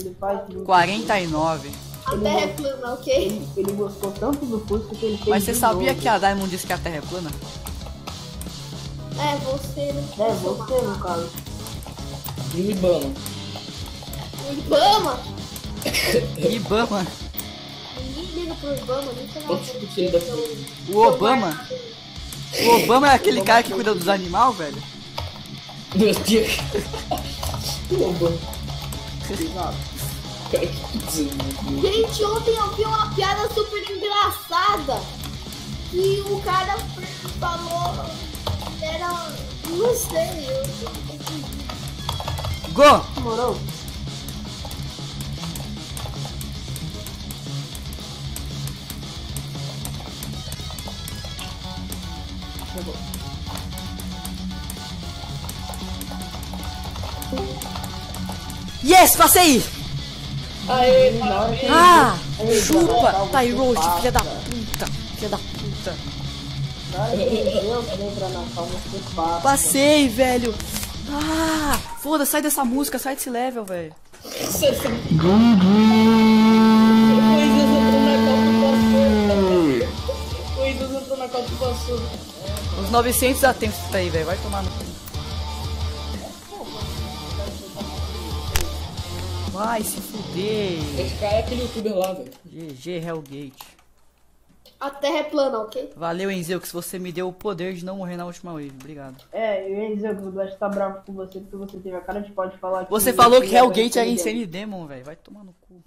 Ele faz. 49. A terra é plana, ok? Ele, ele gostou tanto do Fusca que ele fez. Mas você sabia novo. que a Diamond disse que a Terra é plana? É, você não É, você no caso. Ibama. O Ibama. Ibama. Ninguém liga pro nem sei lá. Da O Obama. O Obama é aquele cara que cuida dos animais, velho? Meu Deus. Oba. Cara, Gente, ontem eu vi uma piada super engraçada. Que o cara falou. Era. Não sei. Eu... Go! Demorou? Yes, passei! Aê, Ah! Chupa! Tyrod, passa. filha da puta! Filha da puta! Passei, velho! Ah! Foda, sai dessa música, sai desse level, velho. Uns 900 dá tempo isso aí, velho. Vai tomar no cu. Vai se fuder. Esse cara é aquele youtuber lá, velho. GG Hellgate. A terra é plana, ok? Valeu, Enzeu, que você me deu o poder de não morrer na última wave. Obrigado. É, eu ia dizer que o Blast tá bravo com você porque você teve a cara de pode falar que Você falou que ia Hellgate perder. Insane Demon, velho. Vai tomar no cu.